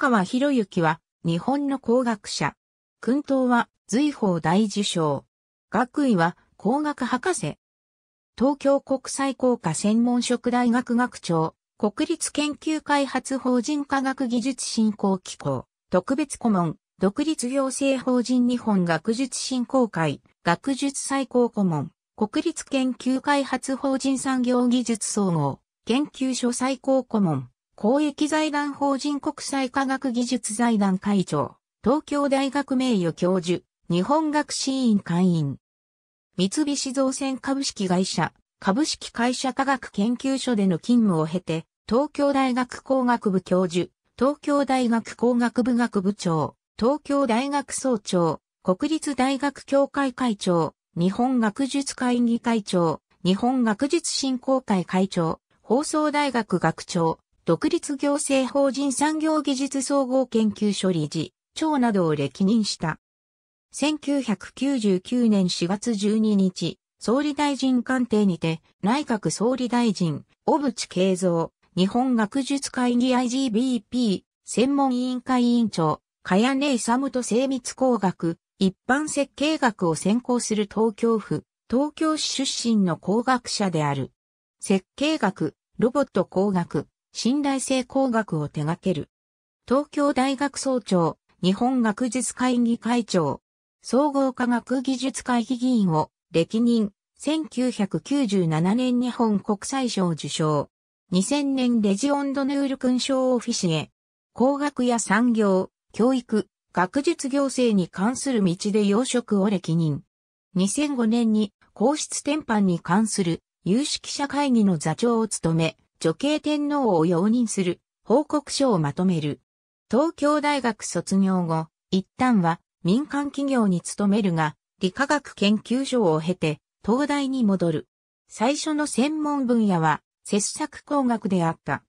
川博之は日本の工学者。訓東は随法大受賞。学位は工学博士。東京国際工科専門職大学学長、国立研究開発法人科学技術振興機構、特別顧問、独立行政法人日本学術振興会、学術最高顧問、国立研究開発法人産業技術総合、研究所最高顧問、公益財団法人国際科学技術財団会長、東京大学名誉教授、日本学士委員会員。三菱造船株式会社、株式会社科学研究所での勤務を経て、東京大学工学部教授、東京大学工学部学部長、東京大学総長、国立大学協会会長、日本学術会議会長、日本学術振興会会長、放送大学学長、独立行政法人産業技術総合研究所理事、長などを歴任した。1999年4月12日、総理大臣官邸にて、内閣総理大臣、小渕恵三、日本学術会議 IGBP、専門委員会委員長、かやねえさむと精密工学、一般設計学を専攻する東京府、東京市出身の工学者である。設計学、ロボット工学、信頼性工学を手掛ける。東京大学総長、日本学術会議会長、総合科学技術会議議員を歴任、1997年日本国際賞受賞。2000年レジオンドヌール勲章オフィシエ。工学や産業、教育、学術行政に関する道で要職を歴任。2005年に皇室典範に関する有識者会議の座長を務め、女系天皇を容認する報告書をまとめる。東京大学卒業後、一旦は民間企業に勤めるが、理化学研究所を経て、東大に戻る。最初の専門分野は、切削工学であった。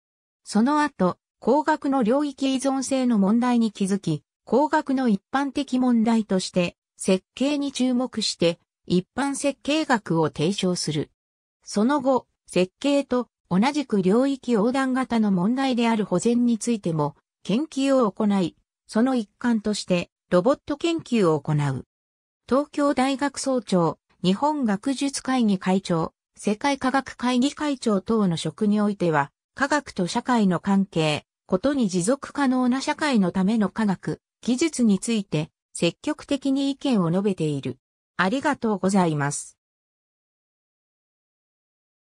その後、工学の領域依存性の問題に気づき、工学の一般的問題として、設計に注目して、一般設計学を提唱する。その後、設計と同じく領域横断型の問題である保全についても研究を行い、その一環としてロボット研究を行う。東京大学総長、日本学術会議会長、世界科学会議会長等の職においては、科学と社会の関係、ことに持続可能な社会のための科学、技術について積極的に意見を述べている。ありがとうございます。